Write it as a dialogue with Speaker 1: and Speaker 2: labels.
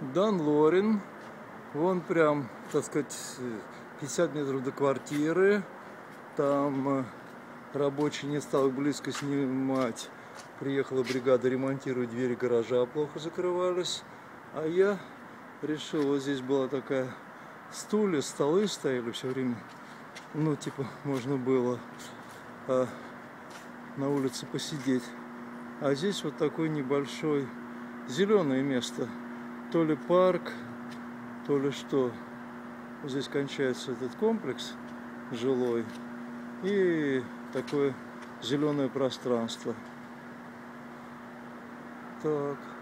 Speaker 1: Дан Лорин. Вон прям, так сказать, 50 метров до квартиры. Там э, рабочий не стал близко снимать. Приехала бригада ремонтировать двери гаража, плохо закрывались. А я решил, вот здесь была такая стулья, столы стояли все время. Ну, типа, можно было а, на улице посидеть. А здесь вот такой небольшой зеленое место. То ли парк, то ли что. Вот здесь кончается этот комплекс жилой. И такое зеленое пространство. Так.